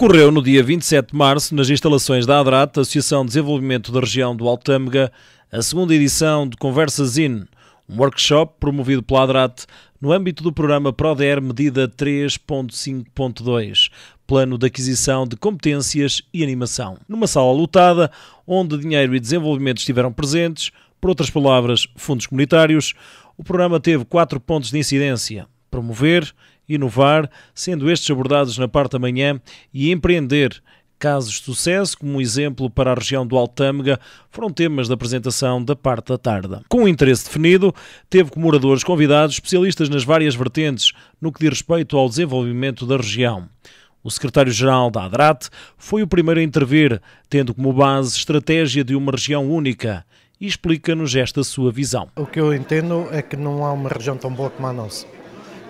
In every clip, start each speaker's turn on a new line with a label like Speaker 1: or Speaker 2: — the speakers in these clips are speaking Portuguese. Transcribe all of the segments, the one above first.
Speaker 1: Decorreu no dia 27 de março, nas instalações da ADRAT, Associação de Desenvolvimento da Região do Altâmega, a segunda edição de Conversas IN, um workshop promovido pela ADRAT no âmbito do programa PRODER Medida 3.5.2, Plano de Aquisição de Competências e Animação. Numa sala lotada, onde dinheiro e desenvolvimento estiveram presentes, por outras palavras, fundos comunitários, o programa teve quatro pontos de incidência: promover, inovar, sendo estes abordados na parte da manhã, e empreender. Casos de sucesso, como exemplo para a região do Altâmega, foram temas da apresentação da parte da tarde. Com um interesse definido, teve como oradores convidados especialistas nas várias vertentes no que diz respeito ao desenvolvimento da região. O secretário-geral da ADRAT foi o primeiro a intervir, tendo como base estratégia de uma região única, e explica-nos esta sua visão.
Speaker 2: O que eu entendo é que não há uma região tão boa como a nossa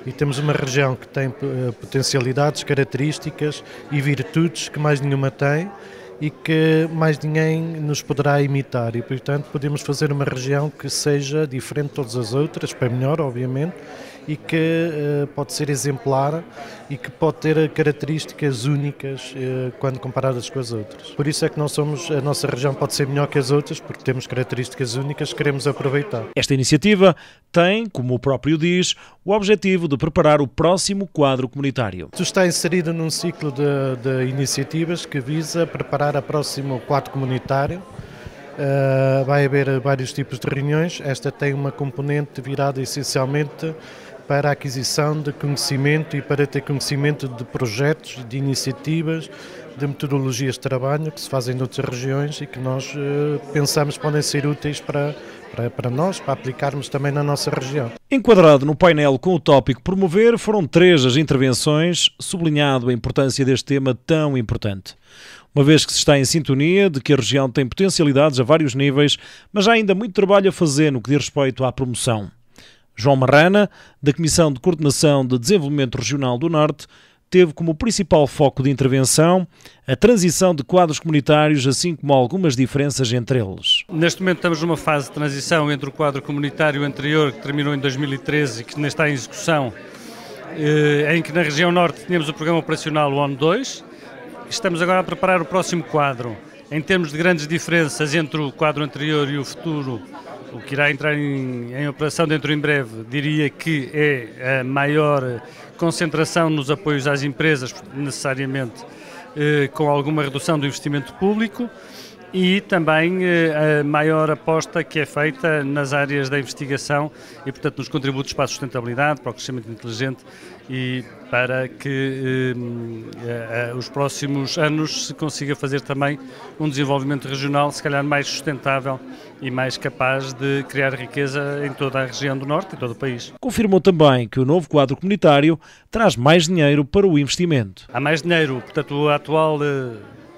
Speaker 2: e temos uma região que tem eh, potencialidades, características e virtudes que mais nenhuma tem e que mais ninguém nos poderá imitar. E portanto podemos fazer uma região que seja diferente de todas as outras, para melhor obviamente, e que uh, pode ser exemplar e que pode ter características únicas uh, quando comparadas com as outras. Por isso é que nós somos, a nossa região pode ser melhor que as outras, porque temos características únicas que queremos aproveitar.
Speaker 1: Esta iniciativa tem, como o próprio diz, o objetivo de preparar o próximo quadro comunitário.
Speaker 2: Tu está inserido num ciclo de, de iniciativas que visa preparar o próximo quadro comunitário Uh, vai haver vários tipos de reuniões. Esta tem uma componente virada essencialmente para a aquisição de conhecimento e para ter conhecimento de projetos, de iniciativas, de metodologias de trabalho que se fazem noutras regiões e que nós uh, pensamos podem ser úteis para, para, para nós, para aplicarmos também na nossa região.
Speaker 1: Enquadrado no painel com o tópico promover, foram três as intervenções, sublinhado a importância deste tema tão importante. Uma vez que se está em sintonia de que a região tem potencialidades a vários níveis, mas há ainda muito trabalho a fazer no que diz respeito à promoção. João Marrana, da Comissão de Coordenação de Desenvolvimento Regional do Norte, teve como principal foco de intervenção a transição de quadros comunitários, assim como algumas diferenças entre eles.
Speaker 3: Neste momento estamos numa fase de transição entre o quadro comunitário anterior, que terminou em 2013 e que ainda está em execução, eh, em que na região norte tínhamos o programa operacional ON 2. Estamos agora a preparar o próximo quadro. Em termos de grandes diferenças entre o quadro anterior e o futuro, o que irá entrar em, em, operação dentro em breve, diria que é a maior concentração nos apoios às empresas, necessariamente eh, com alguma redução do investimento público e também eh, a maior aposta que é feita nas áreas da investigação e, portanto, nos contributos para a sustentabilidade, para o crescimento inteligente e para que eh, eh, os próximos anos se consiga fazer também um desenvolvimento regional, se calhar mais sustentável e mais capaz de criar riqueza em toda a região do Norte e todo o país.
Speaker 1: Confirmou também que o novo quadro comunitário traz mais dinheiro para o investimento.
Speaker 3: Há mais dinheiro, portanto, o atual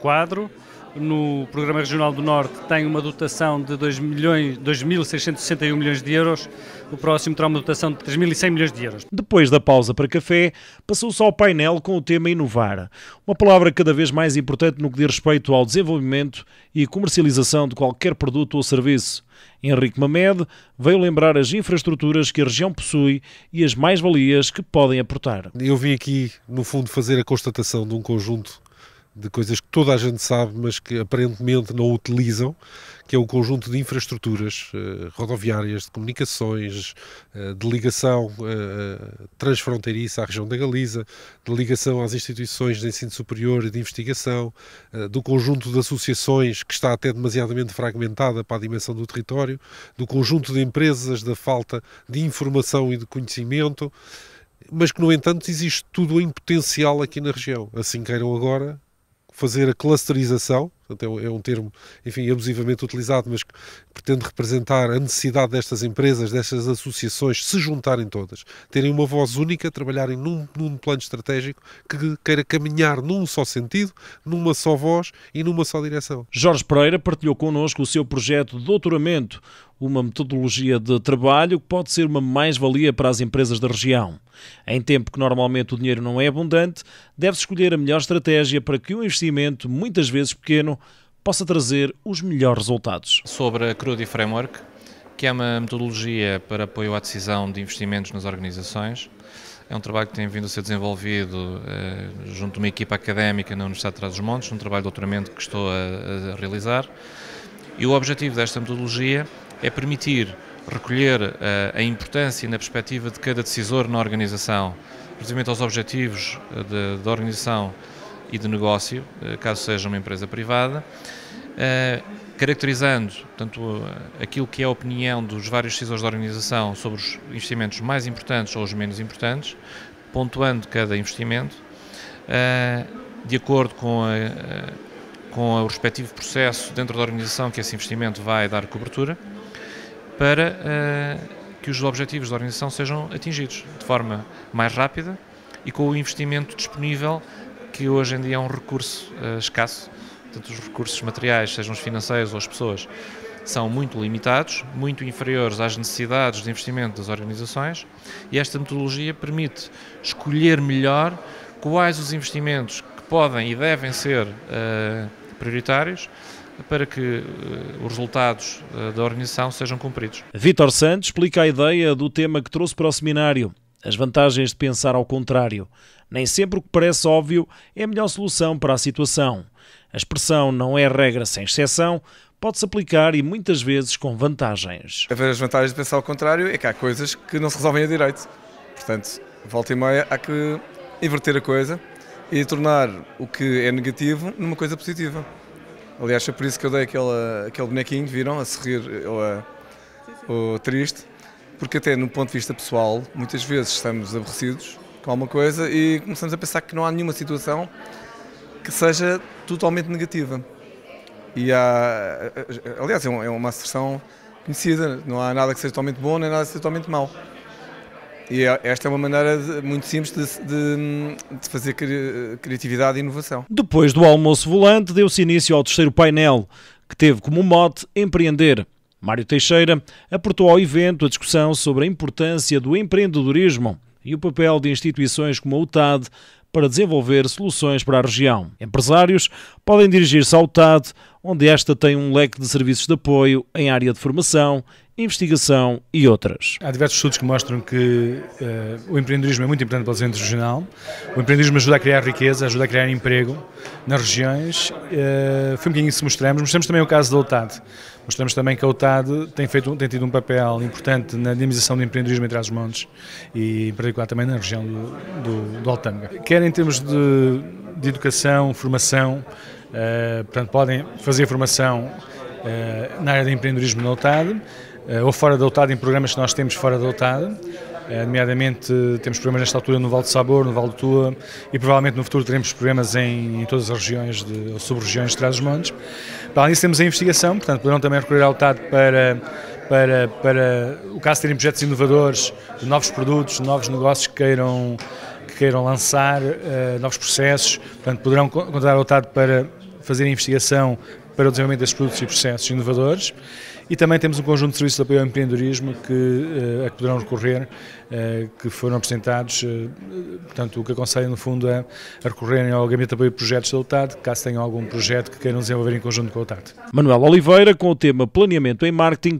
Speaker 3: quadro no Programa Regional do Norte tem uma dotação de 2.661 milhões de euros, o próximo terá uma dotação de 3.100 milhões de euros.
Speaker 1: Depois da pausa para café, passou-se ao painel com o tema inovar, uma palavra cada vez mais importante no que diz respeito ao desenvolvimento e comercialização de qualquer produto ou serviço. Henrique Mamed veio lembrar as infraestruturas que a região possui e as mais-valias que podem aportar.
Speaker 4: Eu vim aqui, no fundo, fazer a constatação de um conjunto de coisas que toda a gente sabe, mas que aparentemente não utilizam, que é o conjunto de infraestruturas uh, rodoviárias, de comunicações, uh, de ligação uh, transfronteiriça à região da Galiza, de ligação às instituições de ensino superior e de investigação, do conjunto de associações que está até demasiadamente fragmentada para a dimensão do território, do conjunto de empresas, da falta de informação e de conhecimento mas que, no entanto, existe tudo em potencial aqui na região. Assim queiram agora, fazer a clusterização, portanto, é um termo, enfim, abusivamente utilizado, mas que pretende representar a necessidade destas empresas, destas associações se juntarem todas, terem uma voz única, trabalharem num, num plano estratégico que queira caminhar num só sentido, numa só voz e numa só direção.
Speaker 1: Jorge Pereira partilhou connosco o seu projeto de doutoramento, uma metodologia de trabalho que pode ser uma mais-valia para as empresas da região. Em tempo que normalmente o dinheiro não é abundante, deve-se escolher a melhor estratégia para que um investimento, muitas vezes pequeno, possa trazer os melhores resultados.
Speaker 5: Sobre a Crudi Framework, que é uma metodologia para apoio à decisão de investimentos nas organizações, É um trabalho que tem vindo a ser desenvolvido junto de uma equipa académica na Universidade de Trás-os-Montes, um trabalho de doutoramento que estou a, a realizar. E o objetivo desta metodologia é permitir recolher uh, a importância na perspectiva de cada decisor na organização, relativamente aos objetivos uh, da organização e de negócio, uh, caso seja uma empresa privada, caracterizando tanto aquilo que é a opinião dos vários decisores da organização sobre os investimentos mais importantes ou os menos importantes, pontuando cada investimento, de acordo com a com o respectivo processo dentro da organização que esse investimento vai dar cobertura, para que os objetivos da organização sejam atingidos de forma mais rápida e com o investimento disponível, que hoje em dia é um recurso uh, escasso, tanto os recursos materiais, sejam os financeiros ou as pessoas, são muito limitados, muito inferiores às necessidades de investimento das organizações, e esta metodologia permite escolher melhor quais os investimentos que podem e devem ser uh, prioritários para que uh, os resultados uh, da organização sejam cumpridos.
Speaker 1: Vítor Santos explica a ideia do tema que trouxe para o seminário, as vantagens de pensar ao contrário. Nem sempre o que parece óbvio é a melhor solução para a situação. A expressão não é regra sem exceção pode-se aplicar e muitas vezes com vantagens.
Speaker 6: As vantagens de pensar ao contrário é que há coisas que não se resolvem a direito. Portanto, volta e meia há que inverter a coisa e tornar o que é negativo numa coisa positiva. Aliás, é por isso que eu dei aquele, aquele bonequinho, viram, a sorrir ou, a, ou triste, porque até no ponto de vista pessoal, muitas vezes estamos aborrecidos com alguma coisa e começamos a pensar que não há nenhuma situação que seja totalmente negativa. E há, aliás, é, é uma asserção conhecida, não há nada que seja totalmente bom nem nada que seja totalmente mau. E é, esta é uma maneira muito simples de, de, de, fazer criatividade e inovação.
Speaker 1: Depois do almoço volante, deu-se início ao terceiro painel, que teve como mote empreender. Mário Teixeira aportou ao evento a discussão sobre a importância do empreendedorismo e o papel de instituições como a UTAD para desenvolver soluções para a região. Empresários podem dirigir-se à UTAD, onde esta tem um leque de serviços de apoio em área de formação, investigação e outras.
Speaker 7: Há diversos estudos que mostram que uh, o empreendedorismo é muito importante para o desenvolvimento regional. O empreendedorismo ajuda a criar riqueza, ajuda a criar emprego nas regiões. Uh, foi um bocadinho isso que mostramos. Mostramos também o caso da UTAD. Mostramos também que a UTAD tem, feito, tem tido um papel importante na dinamização do empreendedorismo em Trás-os-Montes e, em particular, também na região do, do, do Altâmega. Quer em termos de, de educação, formação, uh, portanto, podem fazer formação uh, na área de empreendedorismo na UTAD, uh, ou fora da UTAD, em programas que nós temos fora da UTAD, nomeadamente temos programas nesta altura no Val de Sabor, no Val de Tua e provavelmente no futuro teremos programas em, em todas as regiões, de, ou sub-regiões de Trás-os-Montes. Para além disso temos a investigação, portanto poderão também recorrer ao UTAD para, para, para o caso terem projetos inovadores, novos produtos, novos negócios que queiram que queiram lançar uh, novos processos, portanto, poderão contar ao TAD para fazer investigação para o desenvolvimento desses produtos e processos inovadores. E também temos um conjunto de serviços de apoio ao empreendedorismo que, uh, a que poderão recorrer, uh, que foram apresentados. portanto, o que aconselho, no fundo, é a recorrerem ao Gabinete de Apoio a Projetos da UTAD, caso tenham algum projeto que queiram desenvolver em conjunto com a UTAD.
Speaker 1: Manuel Oliveira, com o tema Planeamento em Marketing,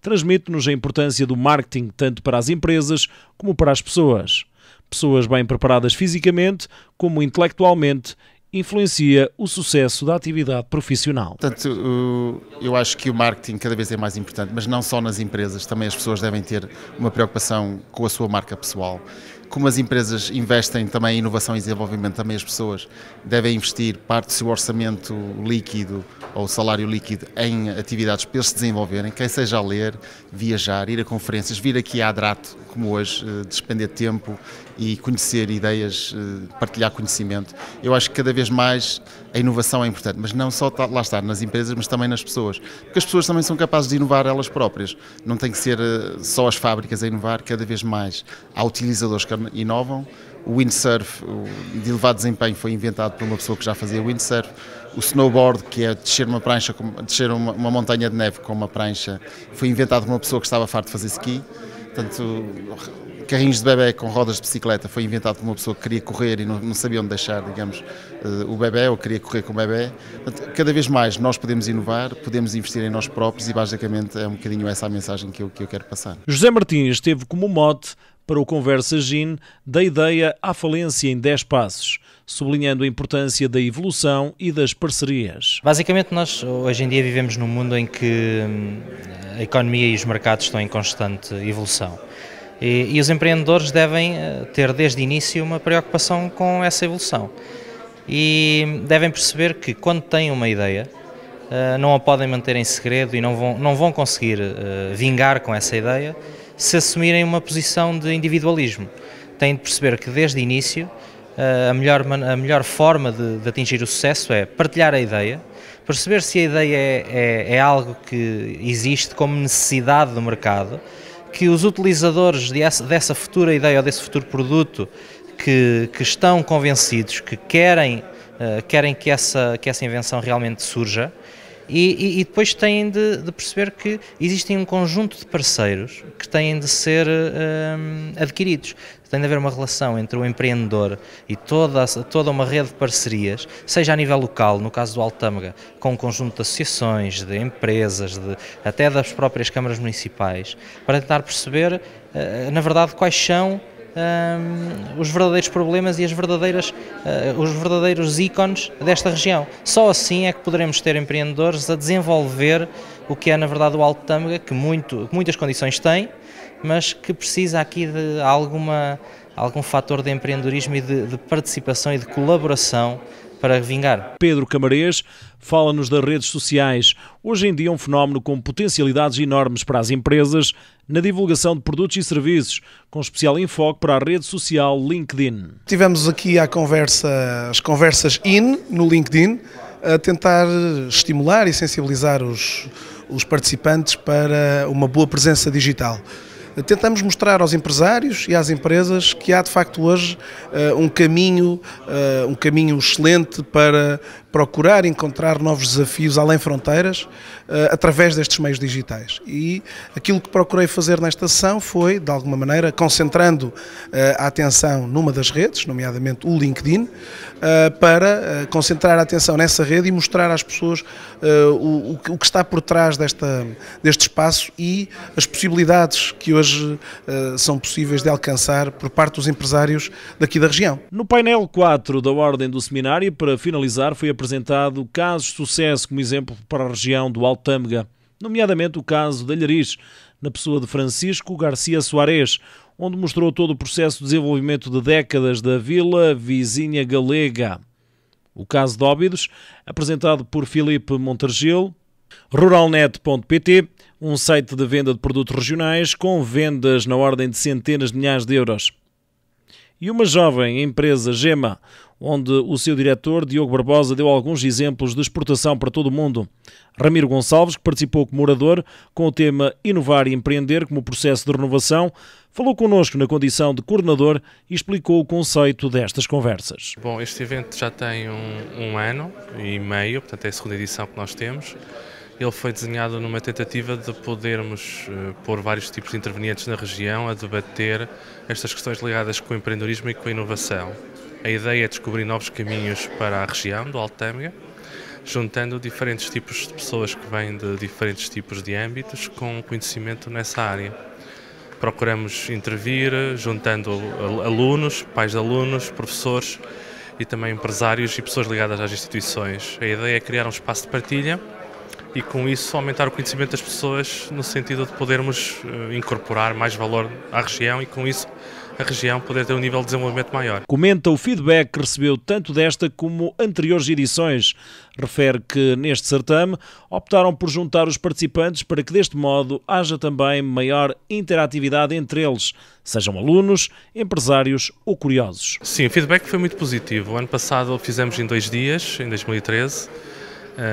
Speaker 1: transmite-nos a importância do marketing tanto para as empresas como para as pessoas pessoas bem preparadas fisicamente como intelectualmente influencia o sucesso da atividade profissional.
Speaker 8: Portanto, eu acho que o marketing cada vez é mais importante, mas não só nas empresas, também as pessoas devem ter uma preocupação com a sua marca pessoal como as empresas investem também em inovação e desenvolvimento, também as pessoas devem investir parte do seu orçamento líquido ou salário líquido em atividades para eles se desenvolverem, quem seja a ler, viajar, ir a conferências, vir aqui à Adrato, como hoje, eh, despender tempo e conhecer ideias, eh, partilhar conhecimento. Eu acho que cada vez mais a inovação é importante, mas não só lá estar nas empresas, mas também nas pessoas, porque as pessoas também são capazes de inovar elas próprias. Não tem que ser eh, só as fábricas a inovar, cada vez mais há utilizadores que inovam. O windsurf de elevado desempenho foi inventado por uma pessoa que já fazia windsurf. O snowboard, que é descer uma prancha, descer uma, uma montanha de neve com uma prancha, foi inventado por uma pessoa que estava farto de fazer ski. Portanto, carrinhos de bebê com rodas de bicicleta foi inventado por uma pessoa que queria correr e não, não sabia onde deixar, digamos, uh, o bebê ou queria correr com o bebê. Portanto, cada vez mais nós podemos inovar, podemos investir em nós próprios e basicamente é um bocadinho essa a mensagem que eu, que eu quero passar.
Speaker 1: José Martins teve como mote para o Conversa GIN da ideia à falência em 10 passos, sublinhando a importância da evolução e das parcerias.
Speaker 9: Basicamente, nós hoje em dia vivemos num mundo em que hum, a economia e os mercados estão em constante evolução. E, e os empreendedores devem eh, ter desde o início uma preocupação com essa evolução. E devem perceber que quando têm uma ideia, eh, não a podem manter em segredo e não vão, não vão conseguir eh, vingar com essa ideia se assumirem uma posição de individualismo. Têm de perceber que desde o início a melhor, a melhor forma de, de atingir o sucesso é partilhar a ideia, perceber se a ideia é, é, é, algo que existe como necessidade do mercado, que os utilizadores dessa, futura ideia ou desse futuro produto que, que estão convencidos, que querem, uh, querem que, essa, que essa invenção realmente surja, e, e, e, depois têm de, de, perceber que existem um conjunto de parceiros que têm de ser um, adquiridos. Tem de haver uma relação entre o empreendedor e toda, toda uma rede de parcerias, seja a nível local, no caso do Altâmega, com um conjunto de associações, de empresas, de, até das próprias câmaras municipais, para tentar perceber, uh, na verdade, quais são um, os verdadeiros problemas e as verdadeiras, uh, os verdadeiros ícones desta região. Só assim é que poderemos ter empreendedores a desenvolver o que é na verdade o Alto Tâmega, que muito, muitas condições tem, mas que precisa aqui de alguma, algum fator de empreendedorismo e de, de participação e de colaboração para vingar.
Speaker 1: Pedro Camarês fala-nos das redes sociais, hoje em dia um fenómeno com potencialidades enormes para as empresas na divulgação de produtos e serviços, com especial enfoque para a rede social LinkedIn.
Speaker 10: Tivemos aqui a conversa, as conversas in no LinkedIn, a tentar estimular e sensibilizar os, os participantes para uma boa presença digital tentamos mostrar aos empresários e às empresas que há de facto hoje uh, um caminho, uh, um caminho excelente para procurar encontrar novos desafios além fronteiras uh, através destes meios digitais. E aquilo que procurei fazer nesta sessão foi, de alguma maneira, concentrando a atenção numa das redes, nomeadamente o LinkedIn, para concentrar a atenção nessa rede e mostrar às pessoas o, que está por trás desta, deste espaço e as possibilidades que hoje são possíveis de alcançar por parte dos empresários daqui da região.
Speaker 1: No painel 4 da Ordem do Seminário, para finalizar, foi apresentado casos de sucesso como exemplo para a região do Alto Tâmega, nomeadamente o caso de Alhariz, na pessoa de Francisco Garcia Soares, onde mostrou todo o processo de desenvolvimento de décadas da vila vizinha galega. O caso de Óbidos, apresentado por Filipe Montergil, ruralnet.pt, um site de venda de produtos regionais com vendas na ordem de centenas de milhares de euros. E uma jovem empresa, Gema, onde o seu diretor, Diogo Barbosa, deu alguns exemplos de exportação para todo o mundo. Ramiro Gonçalves, que participou como orador com o tema Inovar e Empreender como processo de renovação, falou connosco na condição de coordenador e explicou o conceito destas conversas.
Speaker 11: Bom, este evento já tem um, um ano e meio, portanto é a segunda edição que nós temos. Ele foi desenhado numa tentativa de podermos uh, pôr vários tipos de intervenientes na região a debater estas questões ligadas com o empreendedorismo e com a inovação. A ideia é descobrir novos caminhos para a região do Altâmega, juntando diferentes tipos de pessoas que vêm de diferentes tipos de âmbitos com conhecimento nessa área. Procuramos intervir juntando alunos, pais de alunos, professores e também empresários e pessoas ligadas às instituições. A ideia é criar um espaço de partilha e com isso aumentar o conhecimento das pessoas no sentido de podermos uh, incorporar mais valor à região e com isso a região poder ter um nível de desenvolvimento maior.
Speaker 1: Comenta o feedback que recebeu tanto desta como anteriores edições. Refere que neste certame optaram por juntar os participantes para que deste modo haja também maior interatividade entre eles, sejam alunos, empresários ou curiosos.
Speaker 11: Sim, o feedback foi muito positivo. O ano passado fizemos em dois dias, em 2013 eh,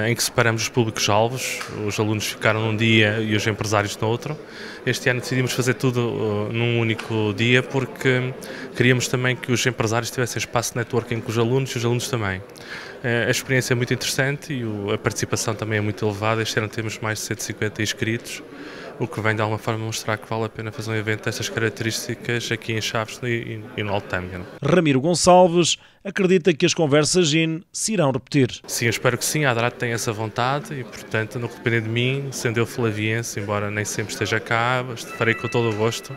Speaker 11: em que separamos os públicos-alvos, os alunos ficaram num dia e os empresários no outro. Este ano decidimos fazer tudo uh, num único dia porque queríamos também que os empresários tivessem espaço de networking com os alunos e os alunos também. Uh, a experiência é muito interessante e a participação também é muito elevada. Este ano temos mais de 150 inscritos o que vem de alguma forma mostrar que vale a pena fazer um evento destas características aqui em Chaves e, e no Altâmega.
Speaker 1: Ramiro Gonçalves acredita que as conversas GIN se irão repetir.
Speaker 11: Sim, eu espero que sim, a Adrate tem essa vontade e, portanto, no que depender de mim, sendo eu flaviense, embora nem sempre esteja cá, farei com todo o gosto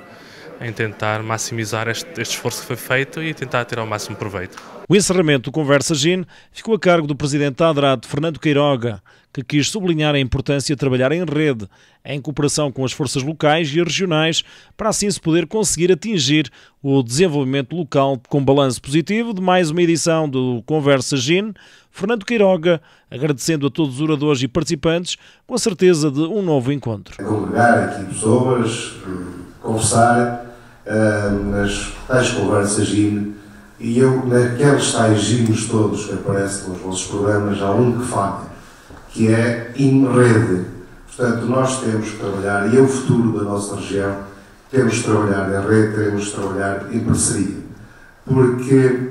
Speaker 11: em tentar maximizar este, este esforço que foi feito e tentar ter ao máximo proveito.
Speaker 1: O encerramento do Conversa GIN ficou a cargo do presidente da ADRAT, Fernando Queiroga, que quis sublinhar a importância de trabalhar em rede, em cooperação com as forças locais e regionais, para assim se poder conseguir atingir o desenvolvimento local com balanço positivo de mais uma edição do Conversa GIN. Fernando Queiroga, agradecendo a todos os oradores e participantes, com a certeza de um novo encontro.
Speaker 12: Congregar aqui pessoas, conversar uh, nas tais conversas GIN e eu, naqueles tais GINs todos que aparecem nos vossos programas, há um que falha, que é em rede. Portanto, nós temos que trabalhar, e é o futuro da nossa região, temos que trabalhar em rede, temos que trabalhar em parceria. Porque,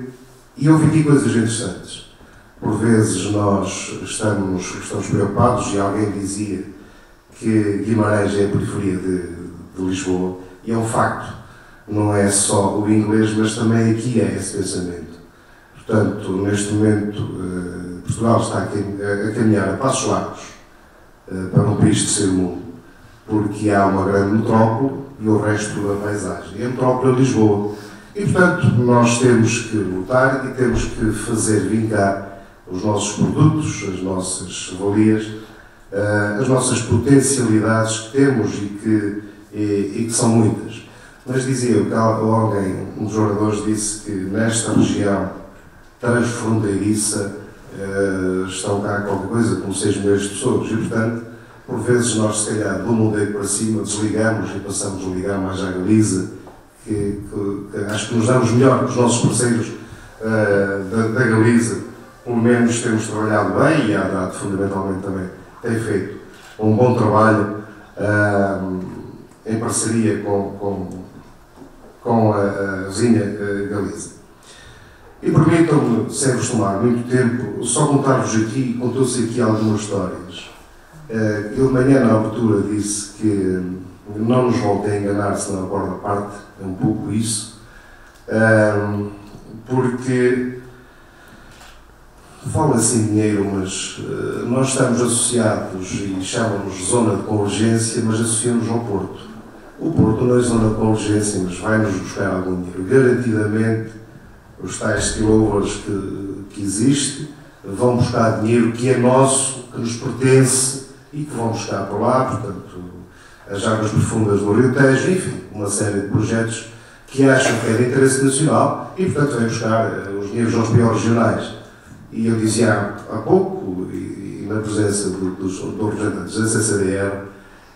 Speaker 12: e eu vi aqui coisas interessantes. Por vezes nós estamos, estamos preocupados, e alguém dizia que Guimarães é a periferia de, de Lisboa, e é um facto não é só o inglês, mas também aqui é esse pensamento. Portanto, neste momento, eh, Portugal está a caminhar a passos largos eh, para um país de ser mundo, porque há uma grande metrópole e o resto da paisagem. E a metrópole é Lisboa. E, portanto, nós temos que lutar e temos que fazer vingar os nossos produtos, as nossas valias, eh, as nossas potencialidades que temos e que, e, e que são muitas. Mas dizia eu que alguém, um dos oradores, disse que nesta região transfronteiriça uh, estão cá qualquer coisa como 6 milhões de pessoas e, portanto, por vezes nós, se calhar, do mundo para cima, desligamos e passamos a ligar mais à Galiza, que, que, que, acho que nos damos melhor que os nossos parceiros uh, da, da Galiza, pelo menos temos trabalhado bem e a ADAT fundamentalmente também tem feito um bom trabalho uh, em parceria com, com com a, a vizinha Galiza. E permitam-me, sem vos tomar muito tempo, só contar-vos aqui, contou-se aqui algumas histórias. Eh, eu de manhã, na abertura, disse que não nos voltem a enganar se não acorda parte, é um pouco isso, ehm, porque fala-se em dinheiro, mas eh, nós estamos associados e chamamos zona de convergência, mas associamos ao Porto. O Porto não é zona de convergência, mas vai-nos buscar algum dinheiro. Garantidamente, os tais spillovers que, que existem vão buscar dinheiro que é nosso, que nos pertence e que vão buscar para lá, portanto, as águas profundas do Rio Tejo, enfim, uma série de projetos que acham que é de interesse nacional e, portanto, vêm buscar eh, os dinheiros aos regionais. E eu dizia há, pouco, e, e na presença do, dos, dos representantes da CCDR,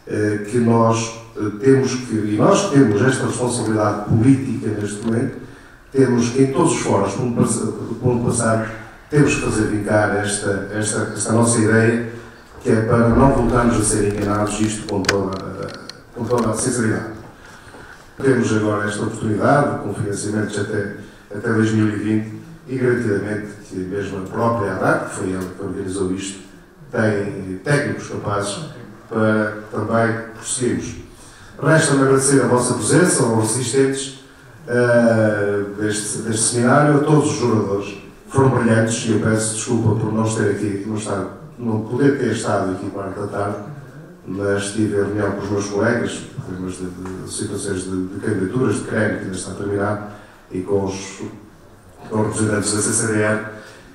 Speaker 12: eh, que nós eh, temos que, e nós temos esta responsabilidade política neste momento, temos em todos os fóruns por onde passar, temos que fazer vincar esta, esta, esta nossa ideia, que é para não voltarmos a ser enganados, isto com toda, com toda a sinceridade. Temos agora esta oportunidade com financiamentos até, até 2020 e garantidamente que mesmo a própria ADAC, que foi ela que organizou isto, tem técnicos capazes para também prosseguirmos. Resta-me agradecer a vossa presença, aos assistentes deste, deste seminário, a todos os jogadores. Foram brilhantes e eu peço desculpa por não estar aqui, não, estar, não poder ter estado aqui quarta da tarde, mas tive a reunião com os meus colegas, problemas de, de, situações de, de, candidaturas, de crédito que ainda está a terminar, e com os, com os representantes da CCDR,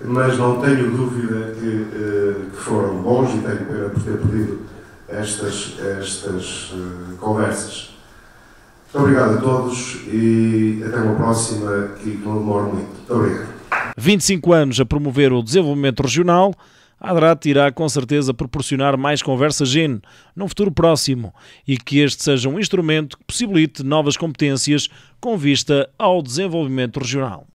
Speaker 12: mas não tenho dúvida que, uh, que foram bons e tenho pena por ter pedido estas, estas uh, conversas. Muito obrigado a todos e até uma próxima que não demora muito. Muito obrigado.
Speaker 1: 25 anos a promover o desenvolvimento regional, a ADRAT irá com certeza proporcionar mais conversas GEN num futuro próximo e que este seja um instrumento que possibilite novas competências com vista ao desenvolvimento regional.